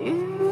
you.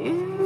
Yeah.